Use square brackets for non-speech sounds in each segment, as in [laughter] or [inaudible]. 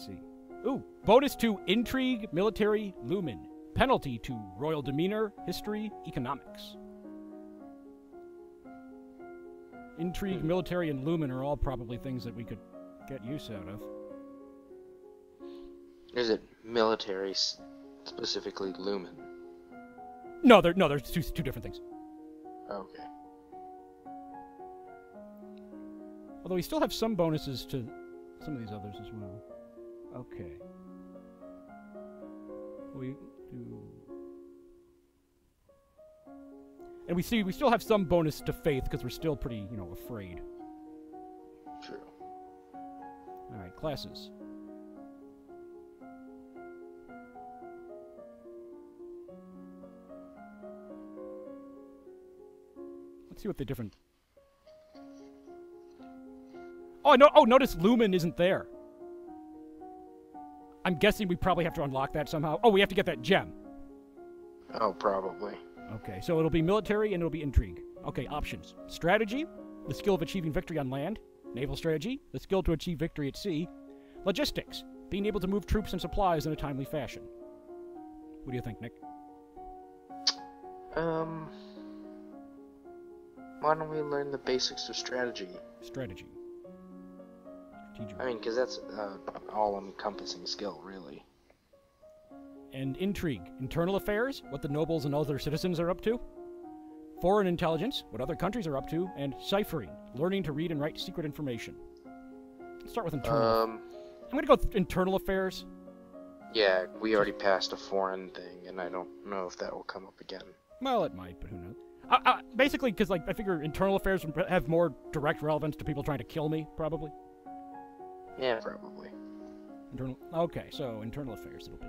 Let's see. Ooh, bonus to intrigue, military, lumen. Penalty to royal demeanor, history, economics. Intrigue, military, and lumen are all probably things that we could get use out of. Is it military, specifically Lumen? No, they're no, they're two, two different things. Okay. Although we still have some bonuses to some of these others as well. Okay. We do. And we see we still have some bonus to faith because we're still pretty, you know, afraid. True. All right, classes. Let's see what the different. Oh no! Oh, notice Lumen isn't there. I'm guessing we probably have to unlock that somehow. Oh, we have to get that gem. Oh, probably. Okay, so it'll be military and it'll be intrigue. Okay, options. Strategy, the skill of achieving victory on land. Naval strategy, the skill to achieve victory at sea. Logistics, being able to move troops and supplies in a timely fashion. What do you think, Nick? Um. Why don't we learn the basics of strategy? Strategy. Strategy. I mean, because that's uh, all-encompassing skill, really. and intrigue, internal affairs, what the nobles and other citizens are up to. Foreign intelligence, what other countries are up to, and ciphering, learning to read and write secret information. Let's start with internal. Um. I'm gonna go with internal affairs. Yeah, we already passed a foreign thing, and I don't know if that will come up again. Well, it might, but who knows? Uh, uh, basically, because like I figure internal affairs would have more direct relevance to people trying to kill me, probably. Yeah, probably. Internal. Okay, so internal affairs it'll be.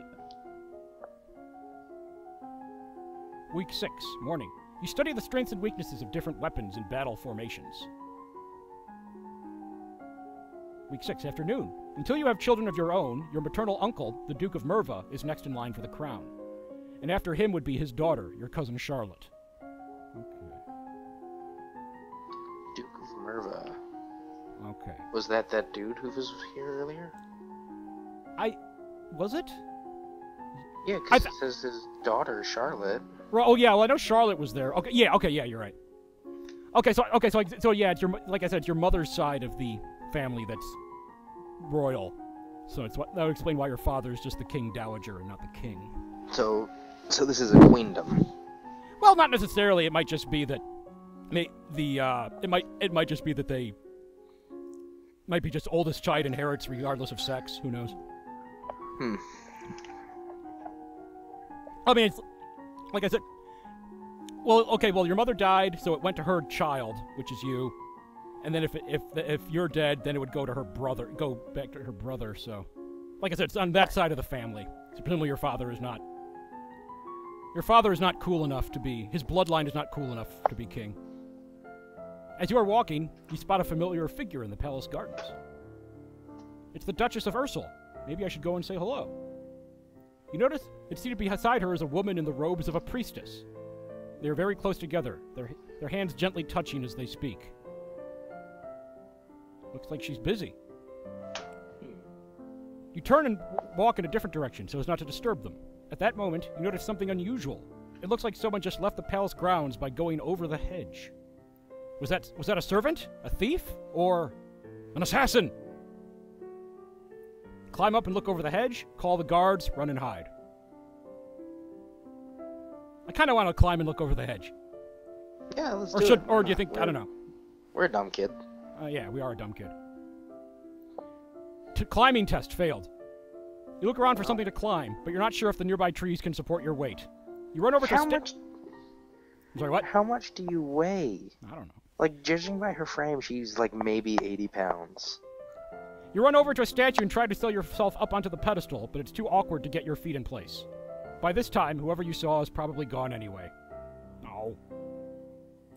Week six, morning. You study the strengths and weaknesses of different weapons in battle formations. Week six, afternoon. Until you have children of your own, your maternal uncle, the Duke of Merva, is next in line for the crown. And after him would be his daughter, your cousin Charlotte. Was that that dude who was here earlier? I. Was it? Yeah, because it says his daughter, Charlotte. Oh yeah, well I know Charlotte was there. Okay, yeah, okay, yeah, you're right. Okay, so okay, so so yeah, it's your like I said, it's your mother's side of the family that's royal. So it's what that would explain why your father is just the king dowager and not the king. So, so this is a queendom. Well, not necessarily. It might just be that the uh, it might it might just be that they might be just oldest child inherits regardless of sex. Who knows? Hmm. I mean, it's, like I said. Well, okay. Well, your mother died, so it went to her child, which is you, and then if if if you're dead, then it would go to her brother, go back to her brother. So, like I said, it's on that side of the family. So presumably your father is not. Your father is not cool enough to be. His bloodline is not cool enough to be king. As you are walking, you spot a familiar figure in the palace gardens. It's the Duchess of Ursel. Maybe I should go and say hello. You notice that seated beside her is a woman in the robes of a priestess. They are very close together, their, their hands gently touching as they speak. Looks like she's busy. You turn and walk in a different direction so as not to disturb them. At that moment, you notice something unusual. It looks like someone just left the palace grounds by going over the hedge. Was that was that a servant? A thief? Or an assassin? Climb up and look over the hedge, call the guards, run and hide. I kind of want to climb and look over the hedge. Yeah, let's Or do should it. or do you think I We're- don't know. We're a dumb kid. Uh, yeah, we are a dumb kid. T- climbing test failed. You look around for something to climb, but you're not sure if the nearby trees can support your weight. You run over to How a sta- much? I'm sorry, what? How much do you weigh? I don't know. Like, judging by her frame, she's like maybe 80 pounds. You run over to a statue and try to throw yourself up onto the pedestal, but it's too awkward to get your feet in place. By this time, whoever you saw is probably gone anyway. No.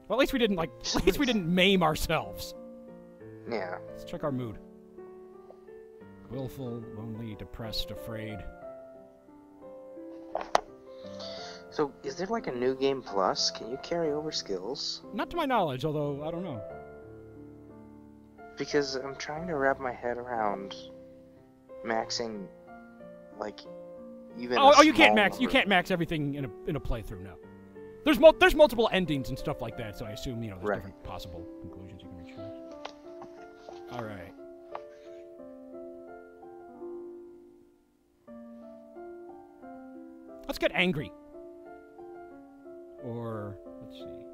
Well, at least we didn't like. At least we didn't maim ourselves. Yeah. Let's check our mood. Willful, lonely, depressed, afraid. So, is there like a new game plus? Can you carry over skills? Not to my knowledge, although I don't know. Because I'm trying to wrap my head around maxing, like, even. Oh, oh, you can't max. You can't max everything in a in a playthrough. No. There's mul- there's multiple endings and stuff like that, so I assume you know there's Right. different possible conclusions you can reach. All right. Let's get angry. Or let's see.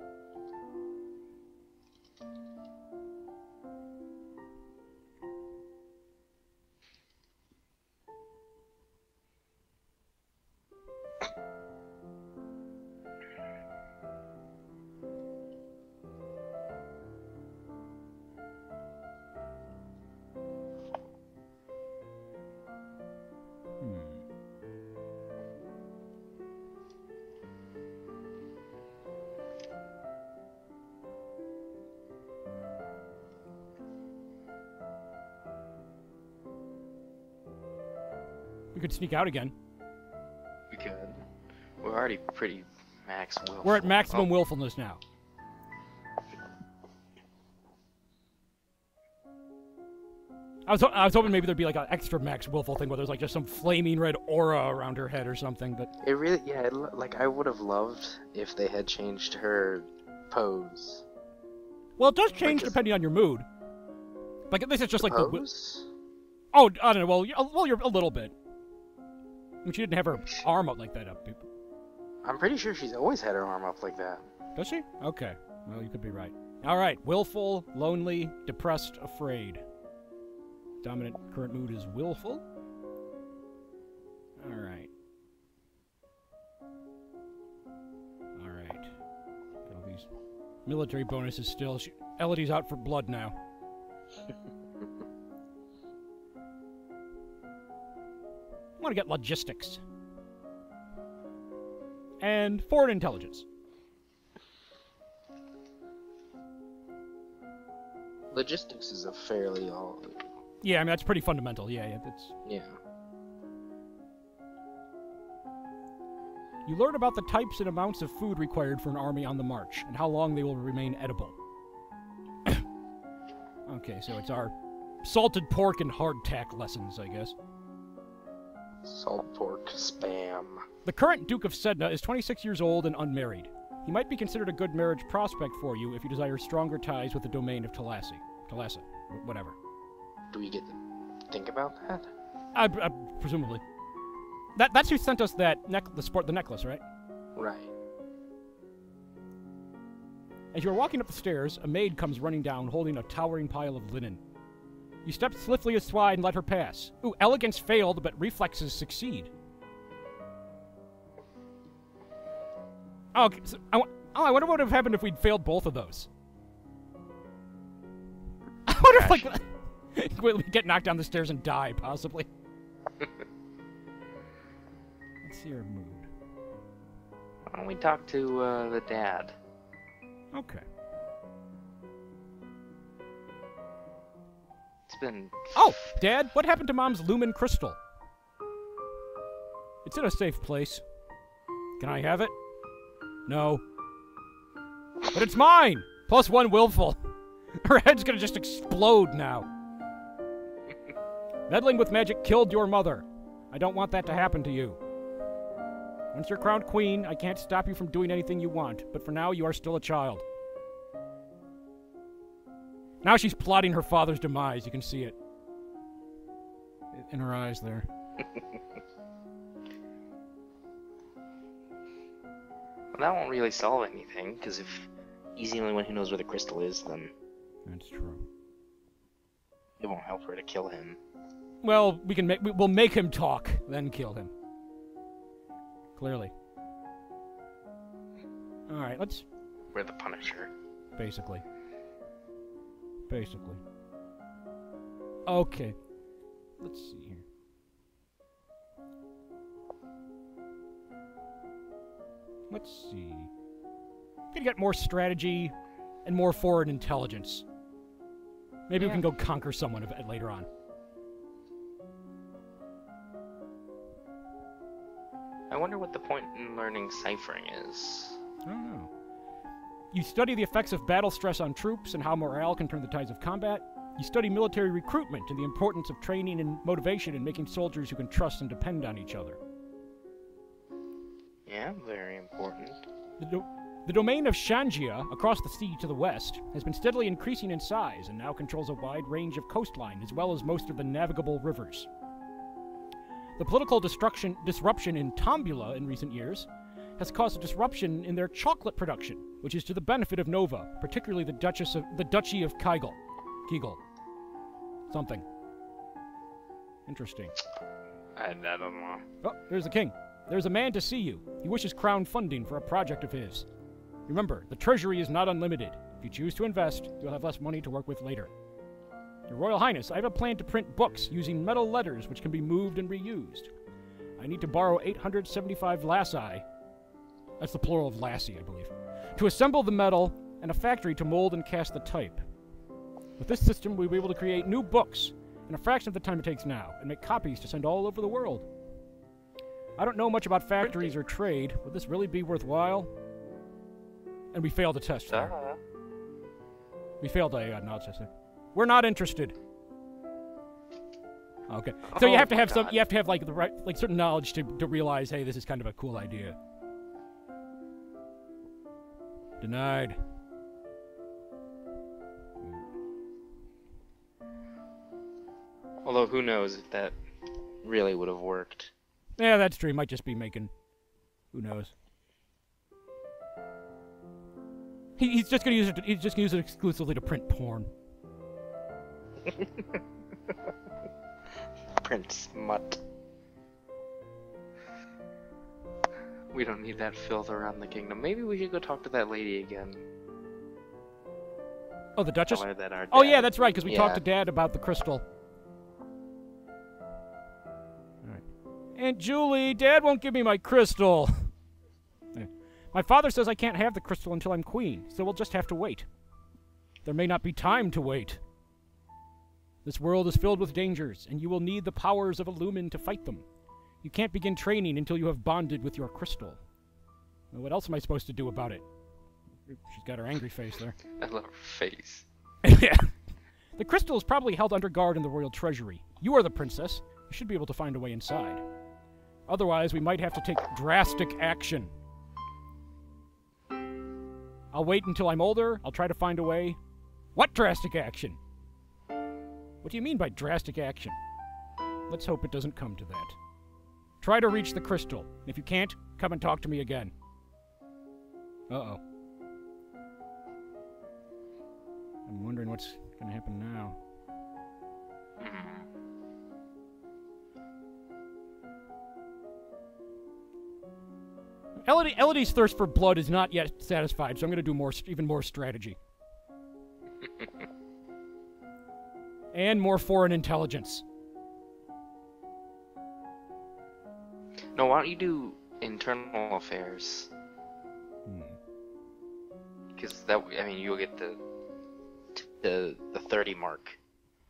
We could sneak out again. We could. We're already pretty max. Willful. We're at maximum Oh, willfulness now. I was, ho- I was hoping maybe there'd be like an extra max willful thing where there's like just some flaming red aura around her head or something, but It really, yeah. It, like I would have loved if they had changed her pose. well, it does change depending on your mood. Like this is just like the wi- pose. oh I don't know. Well, well, you're a little bit. I mean, she didn't have her arm up like that up. I'm pretty sure she's always had her arm up like that. Does she? Okay. Well, you could be right. All right. Willful, lonely, depressed, afraid. Dominant current mood is willful. All right. All right. Got all these military bonuses still. She, Elodie's out for blood now. [laughs] I want to get logistics. And foreign intelligence. Logistics is a fairly all. Yeah, I mean that's pretty fundamental. Yeah, yeah, that's. Yeah. You learn about the types and amounts of food required for an army on the march, and how long they will remain edible. [coughs] okay, so it's our salted pork and hardtack lessons, I guess. Salt pork spam. The current Duke of Sedna is 26 years old and unmarried. He might be considered a good marriage prospect for you if you desire stronger ties with the domain of Talassi. Talassa, wh- whatever. Do we get to think about that? I, I, presumably. That, that's who sent us that neck, the sport, the necklace, right? Right. As you are walking up the stairs, a maid comes running down holding a towering pile of linen. You step swiftly aside and let her pass. Ooh, elegance failed, but reflexes succeed. Oh, okay, so I, oh, I wonder what would have happened if we'd failed both of those. [laughs] I wonder if, like, [laughs] we get knocked down the stairs and die, possibly. [laughs] Let's see her mood. Why don't we talk to uh, the dad? Okay. Been. Oh, Dad, what happened to Mom's lumen crystal? It's in a safe place. Can I have it? No. But it's mine! Plus one willful. [laughs] Her head's gonna just explode now. [laughs] Meddling with magic killed your mother. I don't want that to happen to you. Once you're crowned queen, I can't stop you from doing anything you want, but for now, you are still a child. Now she's plotting her father's demise. You can see it in her eyes there. Well, [laughs] that won't really solve anything, because if he's the only one who knows where the crystal is, then That's true. it won't help her to kill him. Well, we can make we- we'll make him talk, then kill him. Clearly. All right, let's We're the Punisher. basically. Basically. Okay. Let's see here. Let's see. Gonna get more strategy and more foreign intelligence. Maybe we can go conquer someone of- it later on. I wonder what the point in learning ciphering is. I don't know. You study the effects of battle stress on troops and how morale can turn the tides of combat. You study military recruitment and the importance of training and motivation in making soldiers who can trust and depend on each other. Yeah, very important. The, do- the domain of Shangia, across the sea to the west, has been steadily increasing in size and now controls a wide range of coastline as well as most of the navigable rivers. The political destruction, disruption in Tombula in recent years has caused a disruption in their chocolate production, which is to the benefit of Nova, particularly the Duchess of the Duchy of Kegel. Kegel. Something. Interesting. I, I don't know. Oh, there's the king. There's a man to see you. He wishes crown funding for a project of his. Remember, the treasury is not unlimited. If you choose to invest, you'll have less money to work with later. Your Royal Highness, I have a plan to print books using metal letters which can be moved and reused. I need to borrow 875 lassi. That's the plural of lassie, I believe. To assemble the metal and a factory to mold and cast the type. With this system, we'll be able to create new books in a fraction of the time it takes now and make copies to send all over the world. I don't know much about factories or trade. Would this really be worthwhile? And we failed the test. there. Duh. We failed a uh, knowledge test. We're not interested. Okay. So you Oh have to have some. You have to have like the right, like certain knowledge to to realize, hey, this is kind of a cool idea. Denied. Although who knows if that really would have worked. Yeah, that's true. He might just be making. Who knows? He, he's just gonna use it. To, he's just gonna use it exclusively to print porn. [laughs] Prince Mutt. We don't need that filth around the kingdom. Maybe we should go talk to that lady again. Oh, the Duchess. Tell her that our Oh yeah, that's right. Because we Yeah. talked to Dad about the crystal. All right. Aunt Julie, Dad won't give me my crystal. [laughs] My father says I can't have the crystal until I'm queen, so we'll just have to wait. There may not be time to wait. This world is filled with dangers, and you will need the powers of a lumen to fight them. You can't begin training until you have bonded with your crystal. Well, what else am I supposed to do about it? She's got her angry face there. [laughs] I love her face. yeah. The crystal is probably held under guard in the royal treasury. You are the princess. You should be able to find a way inside. Otherwise, we might have to take drastic action. I'll wait until I'm older. I'll try to find a way. What drastic action? What do you mean by drastic action? Let's hope it doesn't come to that. Try to reach the crystal. If you can't, come and talk to me again. Uh oh. I'm wondering what's gonna happen now. Elodie, Elodie's thirst for blood is not yet satisfied, so I'm gonna do more, even more strategy. [laughs] and more foreign intelligence. Don't you do internal affairs? Hmm. Because that, I mean, you'll get the the the 30 mark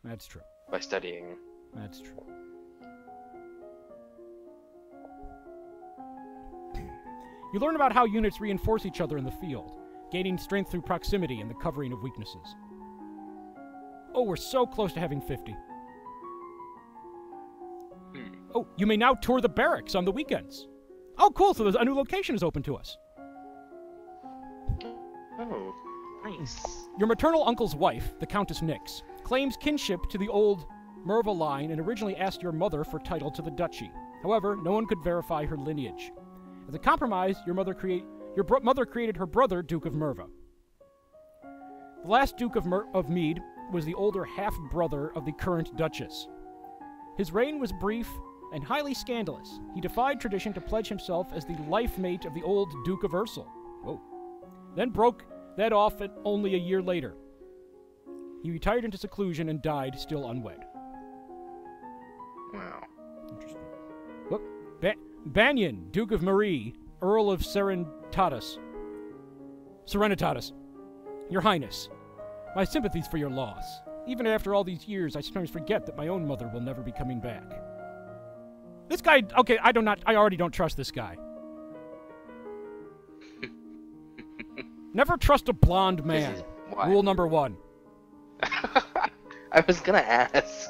That's true. by studying. That's true. You learn about how units reinforce each other in the field, gaining strength through proximity and the covering of weaknesses. Oh, we're so close to having 50. Oh, you may now tour the barracks on the weekends. Oh, cool, so there's a new location is open to us. Oh, nice. Your maternal uncle's wife, the Countess Nix, claims kinship to the old Merva line and originally asked your mother for title to the duchy. However, no one could verify her lineage. As a compromise, your mother create your bro- mother created her brother Duke of Merva. The last Duke of, Mer- of Mead was the older half brother of the current Duchess. His reign was brief and highly scandalous. He defied tradition to pledge himself as the life mate of the old Duke of Ursel. Whoa. Then broke that off at only a year later. He retired into seclusion and died still unwed. Wow. Interesting. Look, ba- Banyan, Duke of Marie, Earl of Serenitatis. Serenitatis. Your Highness, my sympathies for your loss. Even after all these years, I sometimes forget that my own mother will never be coming back. This guy, okay, I do not, I already don't trust this guy. [laughs] Never trust a blonde man. Rule number one. [laughs] I was gonna ask.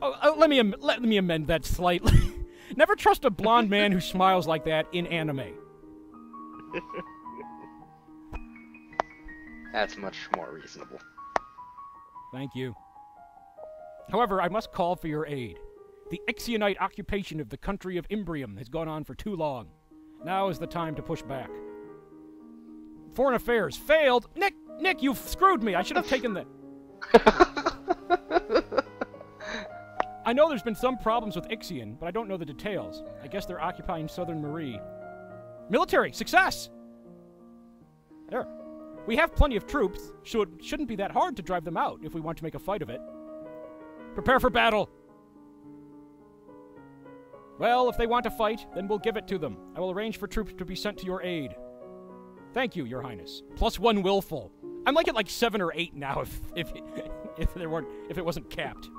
Oh, oh, let me let me amend that slightly. [laughs] Never trust a blonde man who smiles like that in anime. That's much more reasonable. Thank you. However, I must call for your aid. The Ixionite occupation of the country of Imbrium has gone on for too long. Now is the time to push back. Foreign affairs failed. Nick, Nick, you've screwed me. I should have taken the. [laughs] I know there's been some problems with Ixion, but I don't know the details. I guess they're occupying Southern Marie. Military success. There. We have plenty of troops, so it shouldn't be that hard to drive them out if we want to make a fight of it. Prepare for battle. Well, if they want to fight, then we'll give it to them. I will arrange for troops to be sent to your aid. Thank you, Your Highness. Plus one willful. I'm like at like seven or eight now if if [laughs] if there weren't if it wasn't capped.